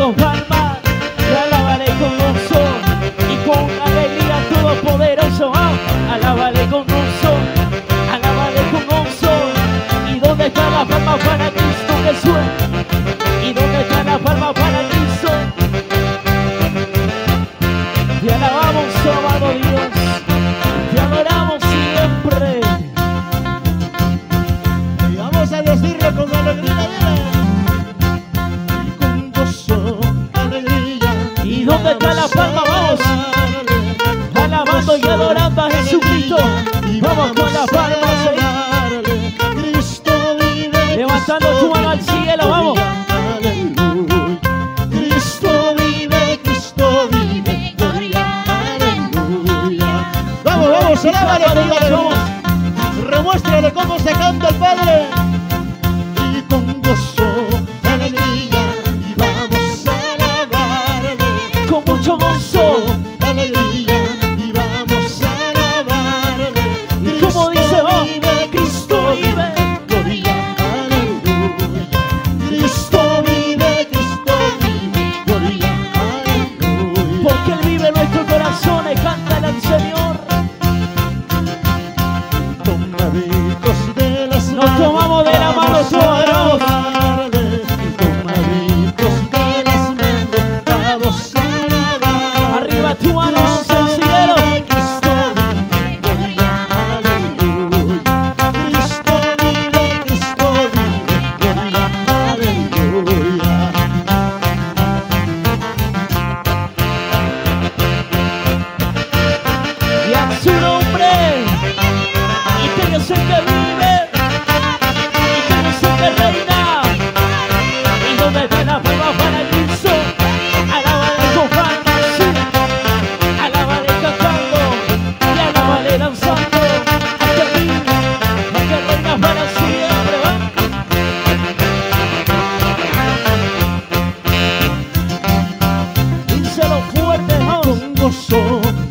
son palmas, con gozo y con alegría todopoderoso. Ah, alabaré con gozo, alabaré con gozo. ¿Y dónde está la palma para Cristo Jesús? gozo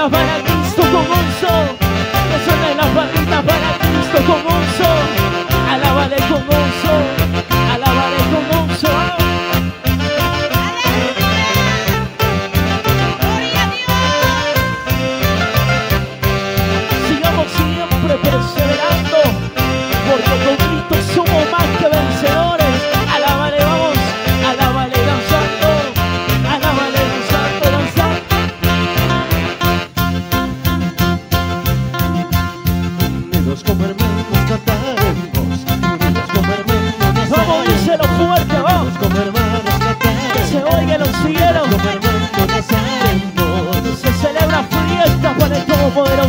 the fire.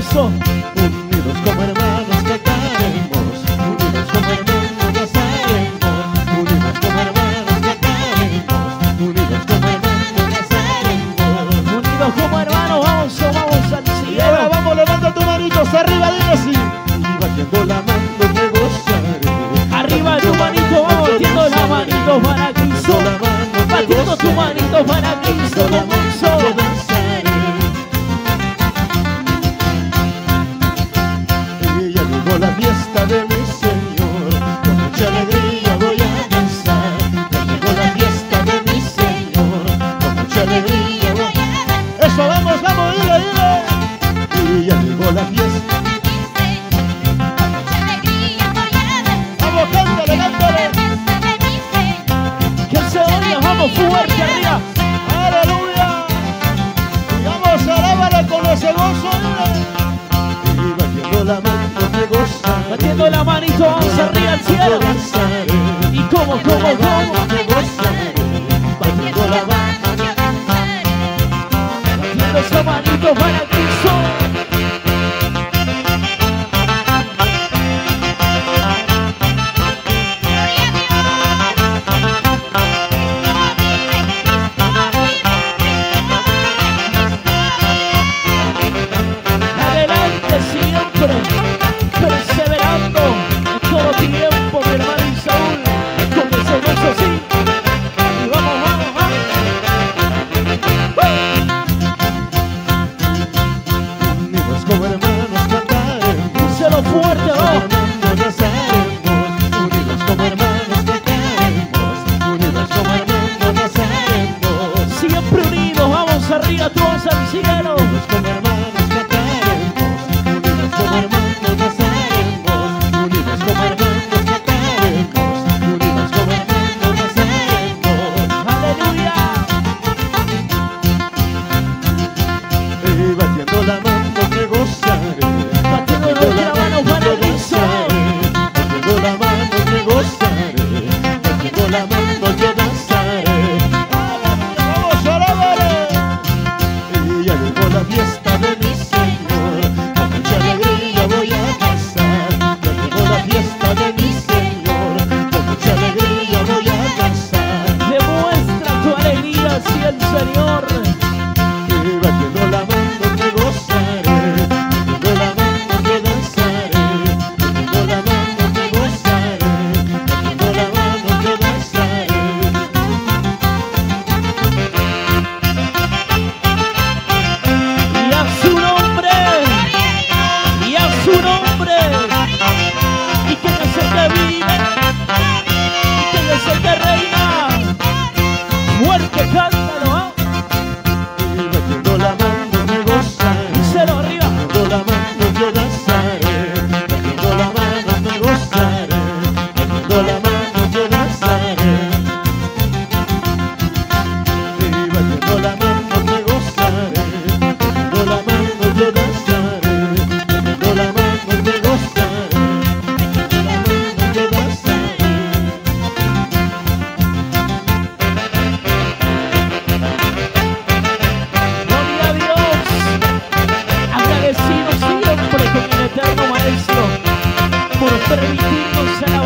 Unidos como hermanos cantaremos, unidos como hermanos gozaremos, unidos como hermanos cantaremos, unidos como hermanos gozaremos. Unidos como hermanos, vamos, vamos al Y ahora cielo. vamos, levanta tus manitos arriba, dile así. Y batiendo la mano gozaré. Arriba tu manito, vamos batiendo la manito para Cristo. Batiendo tu manito para Cristo, comenzó. Eso, vamos, vamos, dile, dile. Y ya llegó la fiesta. Vamos, cántale, cántale. Que se oiga, vamos fuerte arriba. Aleluya. Vamos, alábale con ese gozo, dile. Y batiendo la mano me gozaré. Batiendo la manito, vamos arriba al cielo. Y como, como, como. Giovanna Unidos como permitirnos el amor.